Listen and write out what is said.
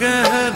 कहर